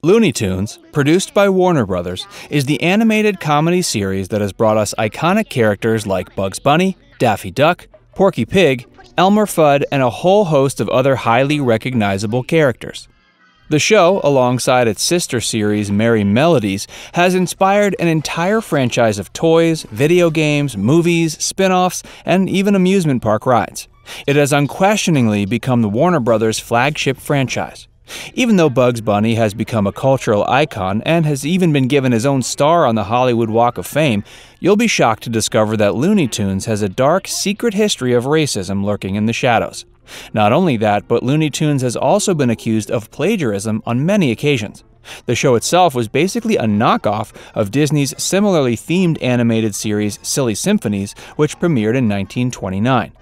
Looney Tunes, produced by Warner Brothers, is the animated comedy series that has brought us iconic characters like Bugs Bunny, Daffy Duck, Porky Pig, Elmer Fudd, and a whole host of other highly recognizable characters. The show, alongside its sister series Merrie Melodies, has inspired an entire franchise of toys, video games, movies, spin offs, and even amusement park rides. It has unquestioningly become the Warner Brothers' flagship franchise. Even though Bugs Bunny has become a cultural icon and has even been given his own star on the Hollywood Walk of Fame, you'll be shocked to discover that Looney Tunes has a dark, secret history of racism lurking in the shadows. Not only that, but Looney Tunes has also been accused of plagiarism on many occasions. The show itself was basically a knockoff of Disney's similarly themed animated series Silly Symphonies, which premiered in 1929.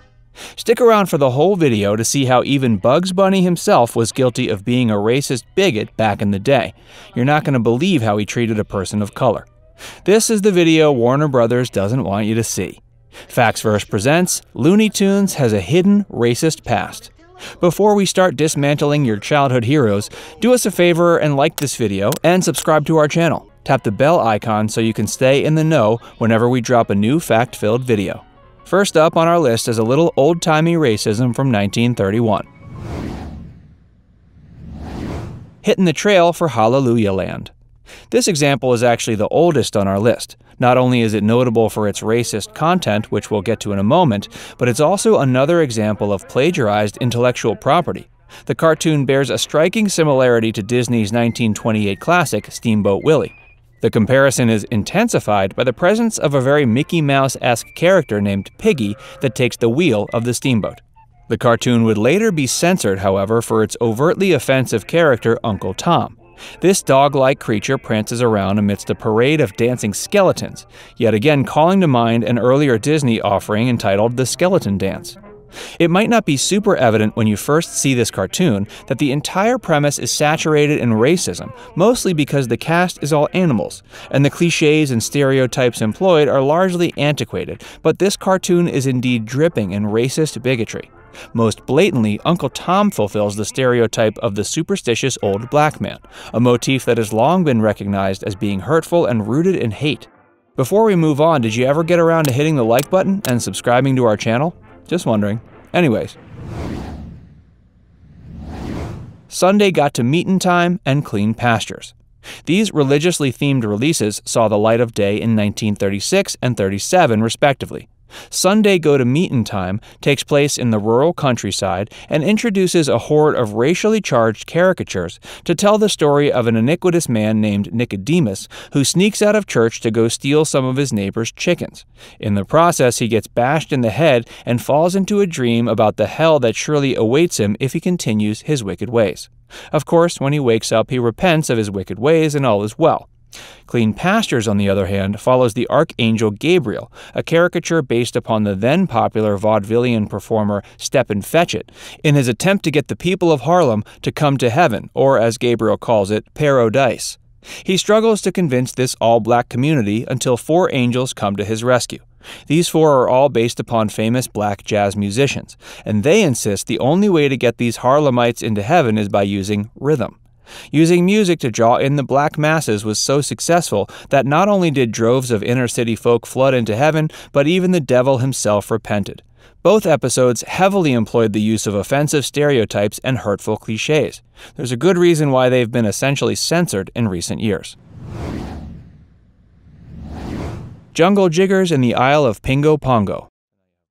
Stick around for the whole video to see how even Bugs Bunny himself was guilty of being a racist bigot back in the day. You're not going to believe how he treated a person of color. This is the video Warner Brothers doesn't want you to see. Factsverse presents Looney Tunes has a hidden racist past. Before we start dismantling your childhood heroes, do us a favor and like this video and subscribe to our channel. Tap the bell icon so you can stay in the know whenever we drop a new fact-filled video. First up on our list is a little old timey racism from 1931. Hitting the trail for Hallelujah Land. This example is actually the oldest on our list. Not only is it notable for its racist content, which we'll get to in a moment, but it's also another example of plagiarized intellectual property. The cartoon bears a striking similarity to Disney's 1928 classic, Steamboat Willie. The comparison is intensified by the presence of a very Mickey Mouse esque character named Piggy that takes the wheel of the steamboat. The cartoon would later be censored, however, for its overtly offensive character, Uncle Tom. This dog like creature prances around amidst a parade of dancing skeletons, yet again calling to mind an earlier Disney offering entitled The Skeleton Dance. It might not be super evident when you first see this cartoon that the entire premise is saturated in racism, mostly because the cast is all animals, and the cliches and stereotypes employed are largely antiquated, but this cartoon is indeed dripping in racist bigotry. Most blatantly, Uncle Tom fulfills the stereotype of the superstitious old black man, a motif that has long been recognized as being hurtful and rooted in hate. Before we move on, did you ever get around to hitting the like button and subscribing to our channel? Just wondering. Anyways. Sunday got to Meetin' Time and Clean Pastures. These religiously themed releases saw the light of day in 1936 and 37, respectively. Sunday Go to Meetin' Time takes place in the rural countryside and introduces a horde of racially charged caricatures to tell the story of an iniquitous man named Nicodemus who sneaks out of church to go steal some of his neighbor's chickens. In the process, he gets bashed in the head and falls into a dream about the hell that surely awaits him if he continues his wicked ways. Of course, when he wakes up, he repents of his wicked ways and all is well. Clean Pastures, on the other hand, follows the Archangel Gabriel, a caricature based upon the then popular vaudevillian performer Stepin Fetchit, in his attempt to get the people of Harlem to come to heaven, or as Gabriel calls it, paradise. He struggles to convince this all black community until four angels come to his rescue. These four are all based upon famous black jazz musicians, and they insist the only way to get these Harlemites into heaven is by using rhythm. Using music to draw in the black masses was so successful that not only did droves of inner city folk flood into heaven, but even the devil himself repented. Both episodes heavily employed the use of offensive stereotypes and hurtful cliches. There's a good reason why they've been essentially censored in recent years. Jungle Jitters in the Isle of Pingo Pongo.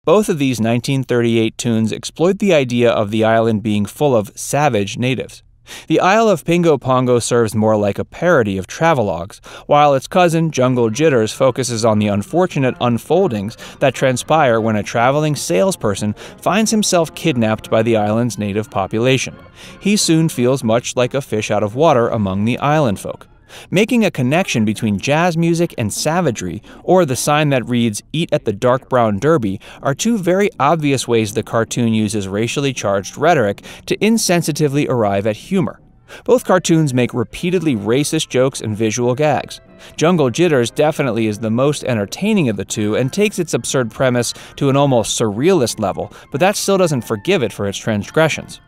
Both of these 1938 tunes exploit the idea of the island being full of savage natives. The Isle of Pingo Pongo serves more like a parody of travelogues, while its cousin, Jungle Jitters, focuses on the unfortunate unfoldings that transpire when a traveling salesperson finds himself kidnapped by the island's native population. He soon feels much like a fish out of water among the island folk. Making a connection between jazz music and savagery, or the sign that reads, Eat at the Dark Brown Derby, are two very obvious ways the cartoon uses racially charged rhetoric to insensitively arrive at humor. Both cartoons make repeatedly racist jokes and visual gags. Jungle Jitters definitely is the most entertaining of the two and takes its absurd premise to an almost surrealist level, but that still doesn't forgive it for its transgressions.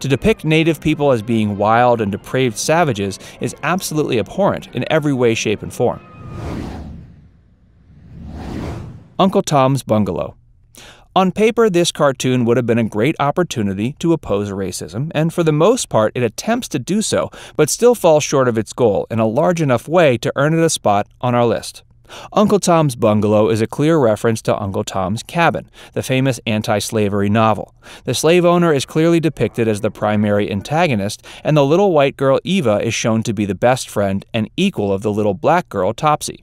To depict native people as being wild and depraved savages is absolutely abhorrent in every way, shape, and form. Uncle Tom's Bungalow. On paper, this cartoon would have been a great opportunity to oppose racism, and for the most part, it attempts to do so, but still falls short of its goal in a large enough way to earn it a spot on our list. Uncle Tom's Bungalow is a clear reference to Uncle Tom's Cabin, the famous anti slavery novel. The slave owner is clearly depicted as the primary antagonist, and the little white girl Eva is shown to be the best friend and equal of the little black girl Topsy.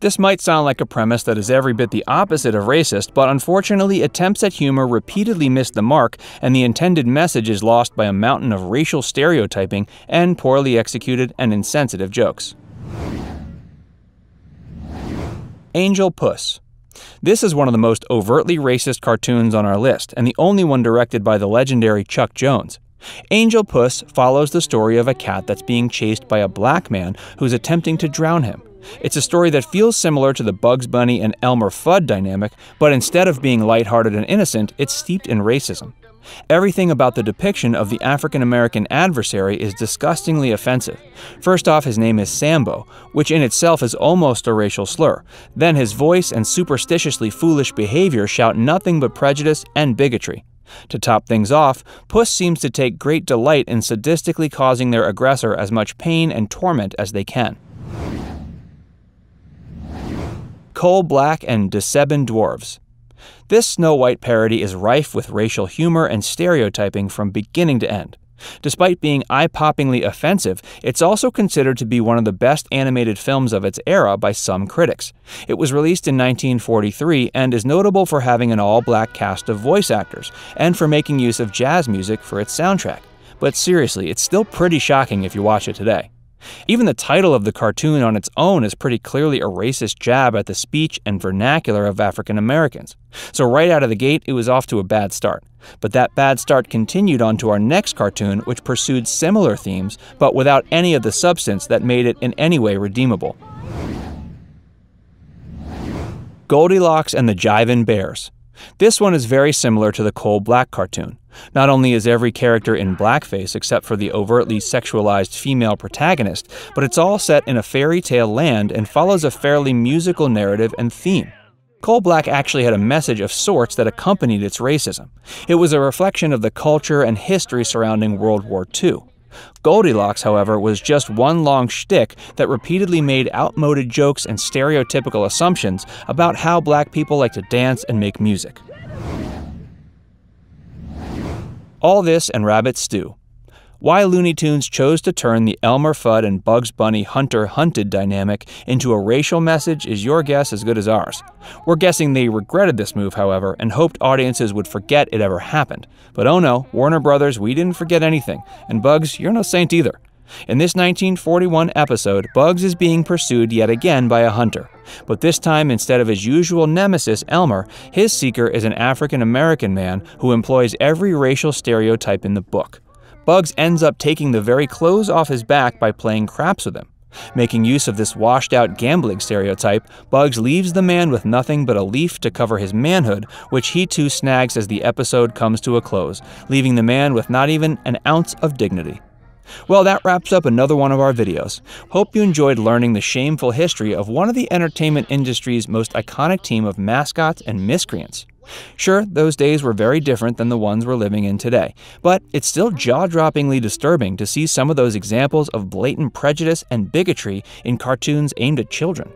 This might sound like a premise that is every bit the opposite of racist, but unfortunately, attempts at humor repeatedly miss the mark, and the intended message is lost by a mountain of racial stereotyping and poorly executed and insensitive jokes. Angel Puss. This is one of the most overtly racist cartoons on our list, and the only one directed by the legendary Chuck Jones. Angel Puss follows the story of a cat that's being chased by a black man who's attempting to drown him. It's a story that feels similar to the Bugs Bunny and Elmer Fudd dynamic, but instead of being lighthearted and innocent, it's steeped in racism. Everything about the depiction of the African American adversary is disgustingly offensive. First off, his name is Sambo, which in itself is almost a racial slur. Then his voice and superstitiously foolish behavior shout nothing but prejudice and bigotry. To top things off, Puss seems to take great delight in sadistically causing their aggressor as much pain and torment as they can. Coal Black and de Sebben Dwarves. This Snow White parody is rife with racial humor and stereotyping from beginning to end. Despite being eye poppingly offensive, it's also considered to be one of the best animated films of its era by some critics. It was released in 1943 and is notable for having an all black cast of voice actors, and for making use of jazz music for its soundtrack. But seriously, it's still pretty shocking if you watch it today. Even the title of the cartoon on its own is pretty clearly a racist jab at the speech and vernacular of African Americans. So, right out of the gate, it was off to a bad start. But that bad start continued on to our next cartoon, which pursued similar themes, but without any of the substance that made it in any way redeemable. Goldilocks and the Jivin' Bears. This one is very similar to the Coal Black cartoon. Not only is every character in blackface except for the overtly sexualized female protagonist, but it's all set in a fairy tale land and follows a fairly musical narrative and theme. Coal Black actually had a message of sorts that accompanied its racism. It was a reflection of the culture and history surrounding World War II. Goldilocks, however, was just one long shtick that repeatedly made outmoded jokes and stereotypical assumptions about how black people like to dance and make music. All this and Rabbit Stew. Why Looney Tunes chose to turn the Elmer Fudd and Bugs Bunny hunter hunted dynamic into a racial message is your guess as good as ours. We're guessing they regretted this move, however, and hoped audiences would forget it ever happened. But oh no, Warner Brothers, we didn't forget anything. And Bugs, you're no saint either. In this 1941 episode, Bugs is being pursued yet again by a hunter. But this time, instead of his usual nemesis, Elmer, his seeker is an African American man who employs every racial stereotype in the book. Bugs ends up taking the very clothes off his back by playing craps with him. Making use of this washed out gambling stereotype, Bugs leaves the man with nothing but a leaf to cover his manhood, which he too snags as the episode comes to a close, leaving the man with not even an ounce of dignity. Well, that wraps up another one of our videos. Hope you enjoyed learning the shameful history of one of the entertainment industry's most iconic team of mascots and miscreants. Sure, those days were very different than the ones we're living in today, but it's still jaw droppingly disturbing to see some of those examples of blatant prejudice and bigotry in cartoons aimed at children.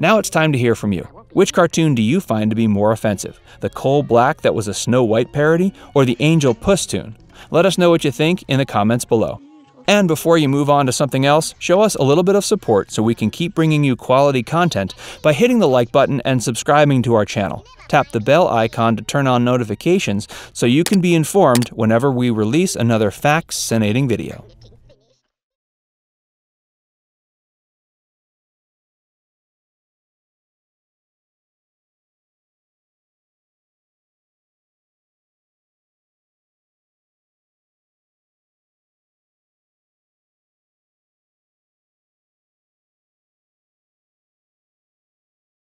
Now it's time to hear from you. Which cartoon do you find to be more offensive? The Coal Black that was a Snow White parody, or the Angel Puss tune? Let us know what you think in the comments below. And before you move on to something else, show us a little bit of support so we can keep bringing you quality content by hitting the like button and subscribing to our channel. Tap the bell icon to turn on notifications so you can be informed whenever we release another fascinating video.